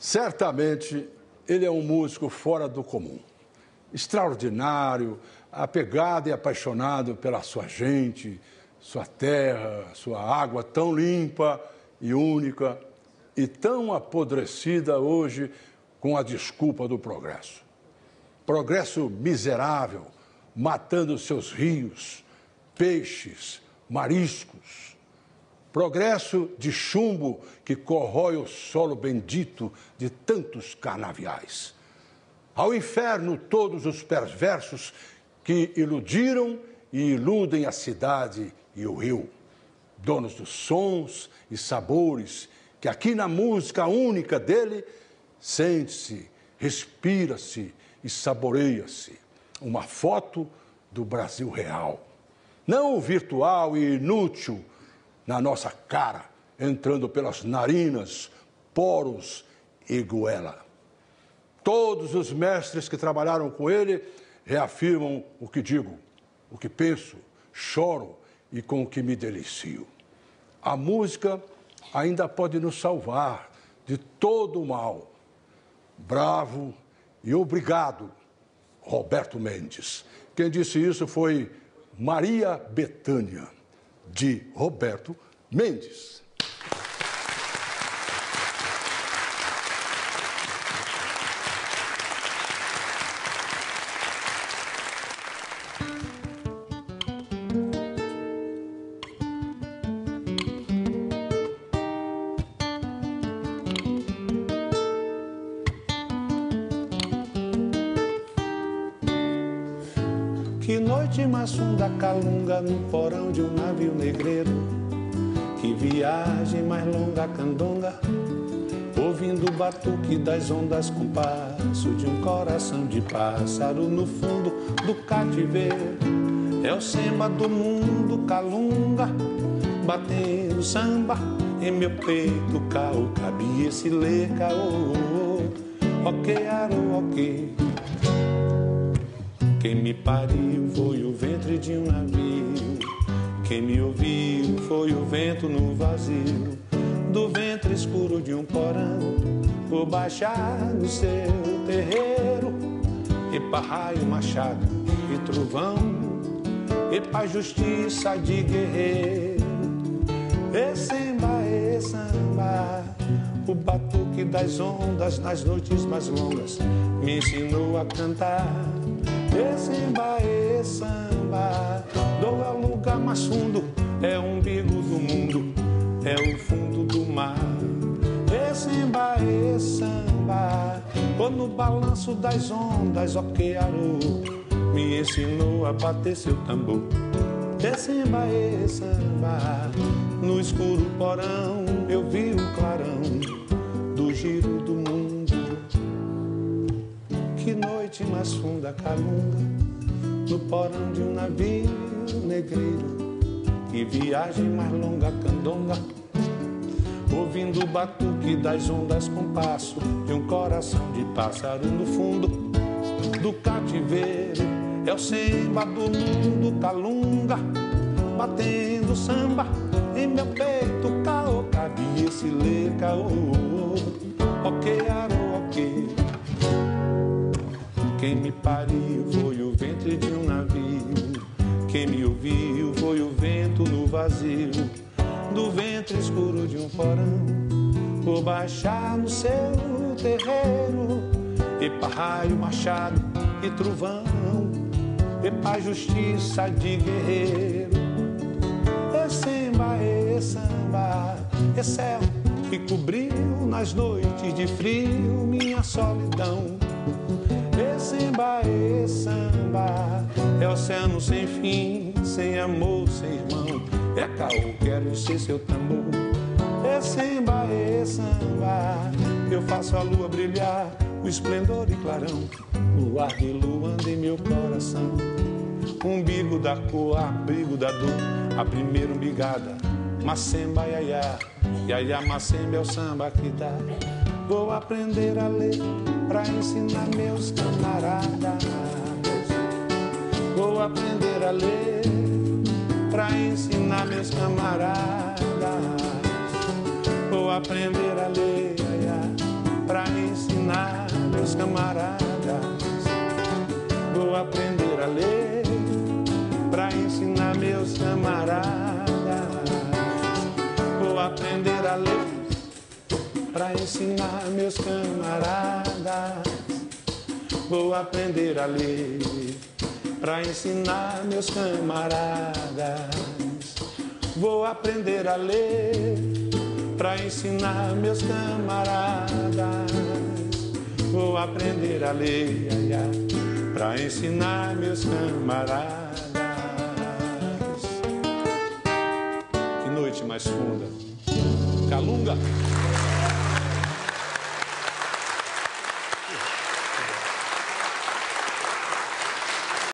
Certamente ele é um músico fora do comum, extraordinário, apegado e apaixonado pela sua gente, sua terra, sua água tão limpa e única e tão apodrecida hoje com a desculpa do progresso. Progresso miserável, matando seus rios, peixes, mariscos. Progresso de chumbo que corrói o solo bendito de tantos canaviais. Ao inferno todos os perversos que iludiram e iludem a cidade e o rio. Donos dos sons e sabores que aqui na música única dele sente-se, respira-se e saboreia-se uma foto do Brasil real. Não o virtual e inútil na nossa cara, entrando pelas narinas, poros e goela. Todos os mestres que trabalharam com ele reafirmam o que digo, o que penso, choro e com o que me delicio. A música ainda pode nos salvar de todo o mal. Bravo e obrigado, Roberto Mendes. Quem disse isso foi Maria Betânia, de Roberto Mendes. Da calunga no porão de um navio negreiro. Que viagem mais longa, candonga, ouvindo o batuque das ondas com passo de um coração de pássaro no fundo do cativeiro. É o samba do mundo, calunga, batendo samba em meu peito, caô, cabia esse lê, caô, ok, aro, ok. Quem me pariu foi o ventre de um navio. Quem me ouviu foi o vento no vazio. Do ventre escuro de um porão, vou baixar no seu terreiro. E pra raio, machado e trovão, e pra justiça de guerreiro. E samba, e samba, o batuque das ondas nas noites mais longas me ensinou a cantar e samba, samba, do é o lugar mais fundo, é o umbigo do mundo, é o fundo do mar. E samba, samba, ou no balanço das ondas, oquearou, me ensinou a bater seu tambor. E samba, samba, no escuro porão, eu vi o clarão do giro do mundo que noite mais funda calunga no porão de um navio negreiro. Que viagem mais longa candonga, ouvindo o batuque das ondas com passo de um coração de pássaro no fundo do cativeiro. É o samba do mundo calunga, batendo samba em meu peito, caô, cabia esse lê, caô, ok, ok. Quem me pariu foi o ventre de um navio. Quem me ouviu foi o vento no vazio. Do ventre escuro de um porão. Vou baixar no seu terreiro. E pra raio, machado e trovão. E pra justiça de guerreiro. E samba, e samba, e céu que cobriu nas noites de frio minha solidão samba, e samba. É oceano sem fim, sem amor, sem irmão. É caô, quero ser seu tambor. É samba, e samba. Eu faço a lua brilhar, o esplendor e clarão. O ar de lua anda em meu coração. Umbigo da cor, abrigo da dor. A primeira umbigada, macemba, iaiá. Iaiá, macemba é o samba que dá. Vou aprender a ler para ensinar meus camaradas. Vou aprender a ler para ensinar meus camaradas. Vou aprender a ler para ensinar meus camaradas. Vou aprender a ler para ensinar meus camaradas. Vou aprender a ler para ensinar meus camaradas. Vou aprender a ler para ensinar meus camaradas. Vou aprender a ler para ensinar meus camaradas. Vou aprender a ler para ensinar meus camaradas. Que noite mais funda. Calunga.